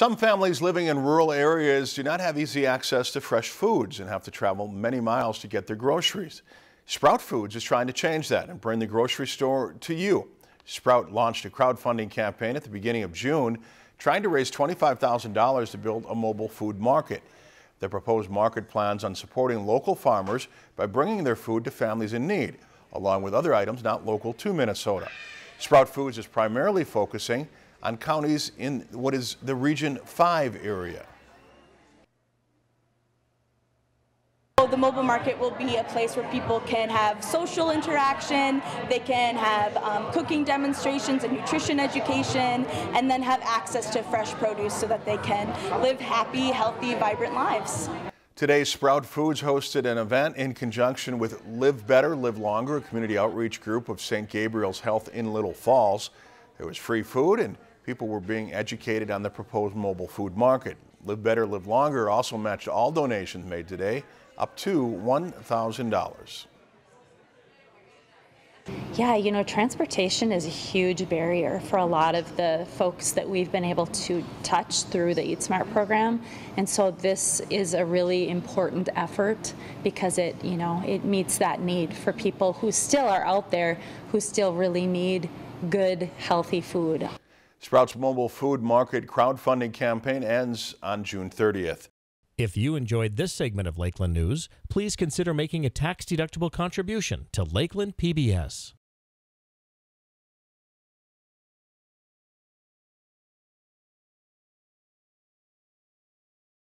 Some families living in rural areas do not have easy access to fresh foods and have to travel many miles to get their groceries. Sprout Foods is trying to change that and bring the grocery store to you. Sprout launched a crowdfunding campaign at the beginning of June, trying to raise $25,000 to build a mobile food market. The proposed market plans on supporting local farmers by bringing their food to families in need, along with other items not local to Minnesota. Sprout Foods is primarily focusing on counties in what is the Region 5 area. The mobile market will be a place where people can have social interaction, they can have um, cooking demonstrations and nutrition education, and then have access to fresh produce so that they can live happy, healthy, vibrant lives. Today, Sprout Foods hosted an event in conjunction with Live Better, Live Longer, a community outreach group of St. Gabriel's Health in Little Falls. There was free food and people were being educated on the proposed mobile food market. Live Better, Live Longer also matched all donations made today up to $1,000. Yeah, you know, transportation is a huge barrier for a lot of the folks that we've been able to touch through the Eat Smart program. And so this is a really important effort because it, you know, it meets that need for people who still are out there who still really need good, healthy food. Sprouts Mobile Food Market crowdfunding campaign ends on June 30th. If you enjoyed this segment of Lakeland News, please consider making a tax-deductible contribution to Lakeland PBS.